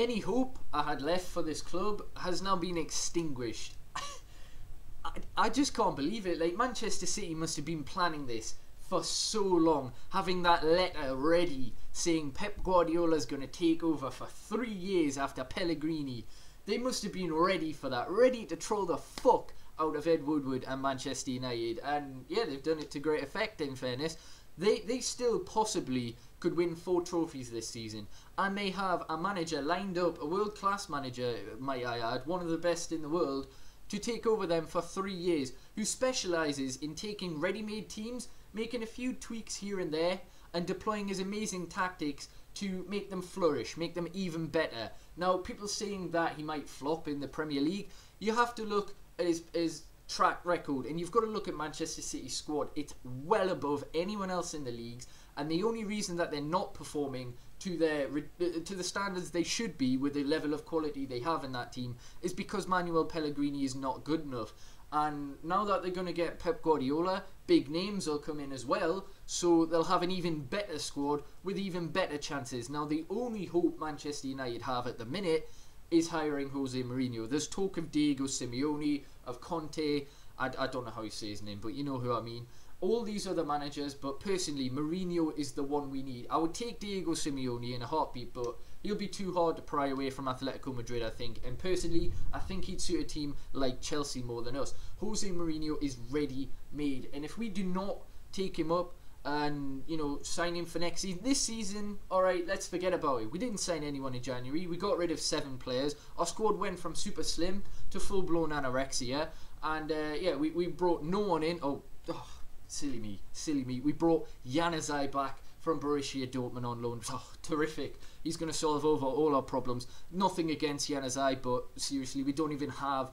any hope I had left for this club has now been extinguished. I, I just can't believe it. Like Manchester City must have been planning this for so long, having that letter ready saying Pep Guardiola's going to take over for three years after Pellegrini. They must have been ready for that, ready to throw the fuck out of Ed Woodward and Manchester United. And yeah, they've done it to great effect. In fairness, they they still possibly could win four trophies this season, I may have a manager lined up, a world class manager, might I add, one of the best in the world, to take over them for three years, who specialises in taking ready made teams, making a few tweaks here and there, and deploying his amazing tactics to make them flourish, make them even better. Now, people saying that he might flop in the Premier League, you have to look at his, his track record, and you've got to look at Manchester City's squad. It's well above anyone else in the leagues, and the only reason that they're not performing to their uh, to the standards they should be with the level of quality they have in that team is because Manuel Pellegrini is not good enough. And now that they're going to get Pep Guardiola, big names will come in as well, so they'll have an even better squad with even better chances. Now, the only hope Manchester United have at the minute is hiring Jose Mourinho. There's talk of Diego Simeone, of Conte. I, I don't know how you say his name, but you know who I mean. All these other managers, but personally, Mourinho is the one we need. I would take Diego Simeone in a heartbeat, but he'll be too hard to pry away from Atletico Madrid, I think. And personally, I think he'd suit a team like Chelsea more than us. Jose Mourinho is ready made, and if we do not take him up, and you know sign him for next season. This season, all right, let's forget about it. We didn't sign anyone in January. We got rid of seven players. Our squad went from super slim to full blown anorexia, and uh, yeah, we, we brought no one in. Oh, oh, silly me, silly me. We brought Januzaj back from Borussia Dortmund on loan. Oh, terrific. He's going to solve over all our problems. Nothing against Januzaj, but seriously, we don't even have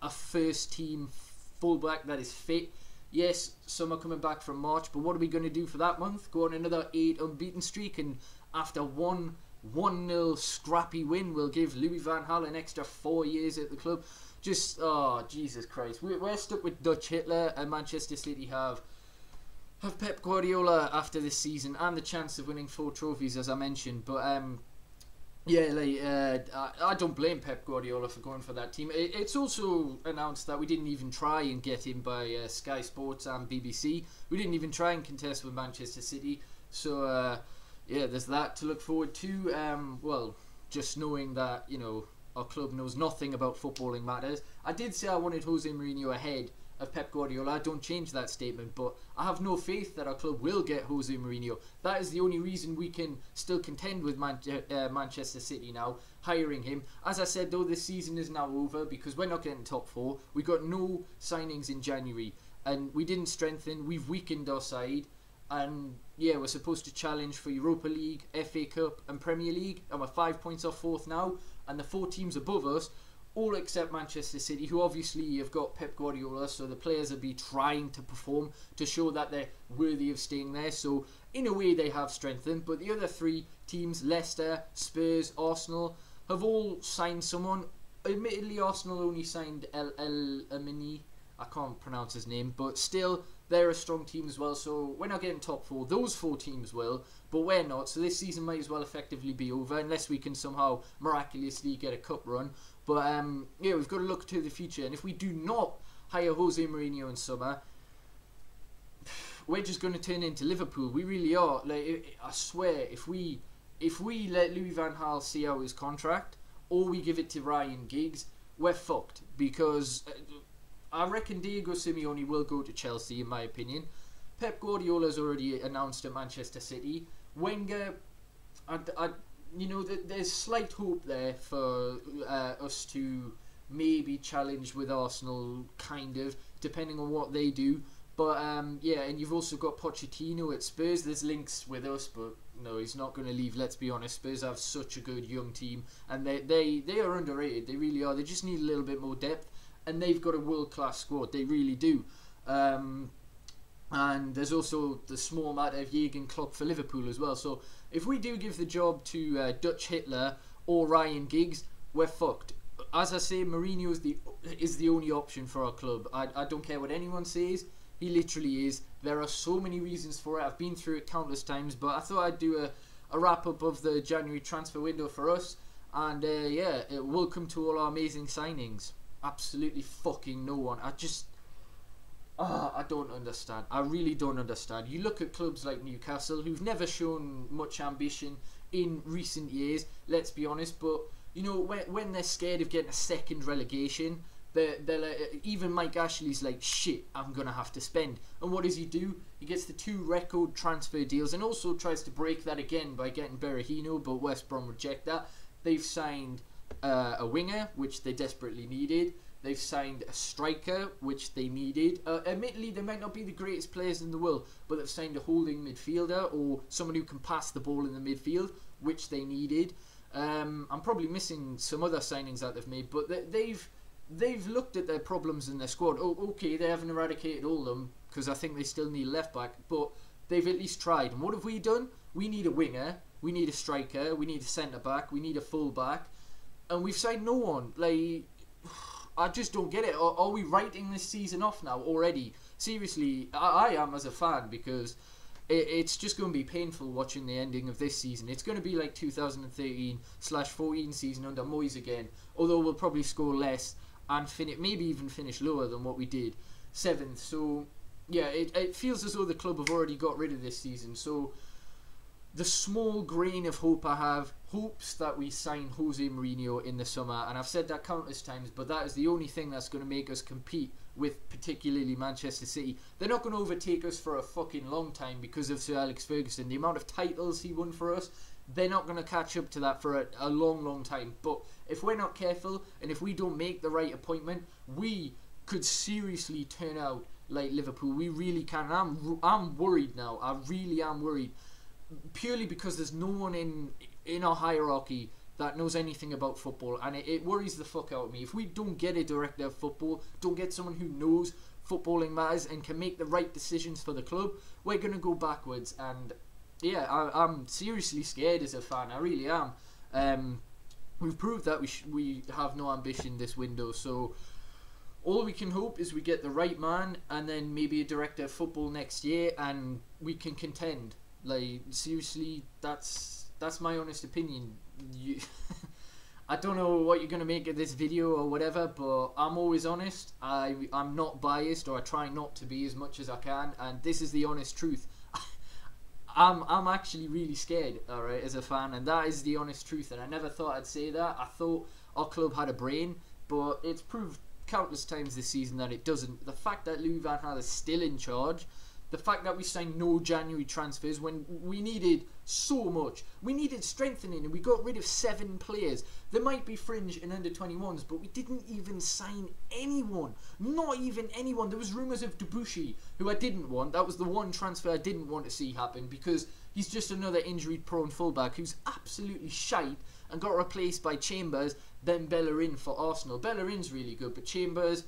a first team fullback that is fit yes, some are coming back from March, but what are we going to do for that month? Go on another eight unbeaten streak, and after one 1 0 scrappy win, we'll give Louis Van Gaal an extra four years at the club. Just, oh, Jesus Christ. We're, we're stuck with Dutch Hitler, and Manchester City have. Have Pep Guardiola after this season and the chance of winning four trophies, as I mentioned. But um, yeah, like uh, I, I, don't blame Pep Guardiola for going for that team. It, it's also announced that we didn't even try and get him by uh, Sky Sports and BBC. We didn't even try and contest with Manchester City. So uh, yeah, there's that to look forward to. Um, well, just knowing that you know our club knows nothing about footballing matters. I did say I wanted Jose Mourinho ahead of Pep Guardiola. I don't change that statement, but I have no faith that our club will get Jose Mourinho. That is the only reason we can still contend with Man- uh, Manchester City now, hiring him. As I said, though, this season is now over because we're not getting top four. We got no signings in January, and we didn't strengthen. We've weakened our side. And yeah, we're supposed to challenge for Europa League, FA Cup, and Premier League, and we're five points off fourth now. And the four teams above us all except Manchester City, who obviously have got Pep Guardiola, so the players will be trying to perform to show that they're worthy of staying there. So, in a way, they have strengthened. But the other three teams, Leicester, Spurs, Arsenal, have all signed someone. Admittedly, Arsenal only signed El Amini. I can't pronounce his name, but still, they're a strong team as well. So we're not getting top four. Those four teams will, but we're not. So this season might as well effectively be over unless we can somehow miraculously get a cup run. But um, yeah, we've got to look to the future, and if we do not hire Jose Mourinho in summer, we're just going to turn into Liverpool. We really are. Like I swear, if we if we let Louis Van Gaal see out his contract, or we give it to Ryan Giggs, we're fucked because. Uh, I reckon Diego Simeone will go to Chelsea, in my opinion. Pep Guardiola's already announced at Manchester City. Wenger, I, I, you know, there's slight hope there for uh, us to maybe challenge with Arsenal, kind of, depending on what they do. But um, yeah, and you've also got Pochettino at Spurs. There's links with us, but no, he's not going to leave. Let's be honest. Spurs have such a good young team, and they they they are underrated. They really are. They just need a little bit more depth, and they've got a world class squad. They really do. Um, and there's also the small matter of Jurgen Klopp for Liverpool as well. So if we do give the job to uh, Dutch Hitler or Ryan Giggs, we're fucked. As I say, Mourinho is the is the only option for our club. I, I don't care what anyone says. He literally is. There are so many reasons for it. I've been through it countless times, but I thought I'd do a, a wrap up of the January transfer window for us. And uh, yeah, welcome to all our amazing signings. Absolutely fucking no one. I just. Ah, I don't understand. I really don't understand. You look at clubs like Newcastle, who've never shown much ambition in recent years, let's be honest, but you know, when, when they're scared of getting a second relegation, they're, they're like, even Mike Ashley's like, shit, I'm going to have to spend. And what does he do? He gets the two record transfer deals and also tries to break that again by getting Berahino, but West Brom reject that. They've signed uh, a winger, which they desperately needed. They've signed a striker, which they needed. Uh, admittedly, they might not be the greatest players in the world, but they've signed a holding midfielder or someone who can pass the ball in the midfield, which they needed. Um, I'm probably missing some other signings that they've made, but they, they've they've looked at their problems in their squad. Oh, okay, they haven't eradicated all of them because I think they still need left back, but they've at least tried. And what have we done? We need a winger, we need a striker, we need a centre back, we need a full back, and we've signed no one. Like, I just don't get it. Are, are we writing this season off now already? Seriously, I, I am as a fan because it, it's just going to be painful watching the ending of this season. It's going to be like 2013 slash 14 season under Moyes again, although we'll probably score less and finish maybe even finish lower than what we did seventh. So yeah, it, it feels as though the club have already got rid of this season. So the small grain of hope I have hopes that we sign Jose Mourinho in the summer, and I've said that countless times, but that is the only thing that's going to make us compete with particularly Manchester City. They're not going to overtake us for a fucking long time because of Sir Alex Ferguson. The amount of titles he won for us, they're not going to catch up to that for a, a long, long time. But if we're not careful and if we don't make the right appointment, we could seriously turn out like Liverpool. We really can. I'm I'm worried now. I really am worried, purely because there's no one in in our hierarchy that knows anything about football, and it, it worries the fuck out of me. If we don't get a director of football, don't get someone who knows footballing matters and can make the right decisions for the club, we're gonna go backwards. And yeah, I, am seriously scared as a fan. I really am. Um, we've proved that we we have no ambition this window, so all we can hope is we get the right man and then maybe a director of football next year and we can contend. Like seriously, that's that's my honest opinion. You I don't know what you're gonna make of this video or whatever, but I'm always honest. I I'm not biased or I try not to be as much as I can, and this is the honest truth. I'm I'm actually really scared, all right, as a fan, and that is the honest truth. And I never thought I'd say that. I thought our club had a brain, but it's proved countless times this season that it doesn't. The fact that Louis Van Gaal is still in charge the fact that we signed no January transfers when we needed so much. We needed strengthening and we got rid of seven players. There might be fringe and under 21s, but we didn't even sign anyone. Not even anyone. There was rumours of Debuchy, who I didn't want. That was the one transfer I didn't want to see happen because he's just another injury prone fullback who's absolutely shite and got replaced by Chambers, then Bellerin for Arsenal. Bellerin's really good, but Chambers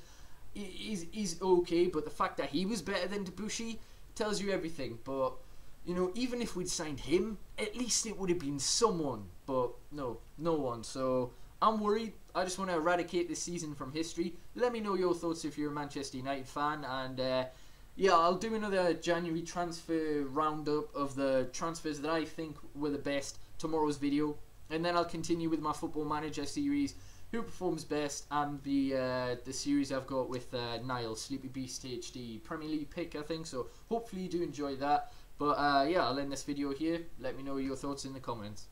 is is okay, but the fact that he was better than Debuchy tells you everything. But you know, even if we'd signed him, at least it would have been someone. But no, no one. So I'm worried. I just want to eradicate this season from history. Let me know your thoughts if you're a Manchester United fan, and uh, yeah, I'll do another January transfer roundup of the transfers that I think were the best tomorrow's video, and then I'll continue with my Football Manager series who performs best, and the uh, the series I've got with uh, Niall Sleepy Beast HD Premier League pick, I think. So hopefully you do enjoy that. But uh, yeah, I'll end this video here. Let me know your thoughts in the comments.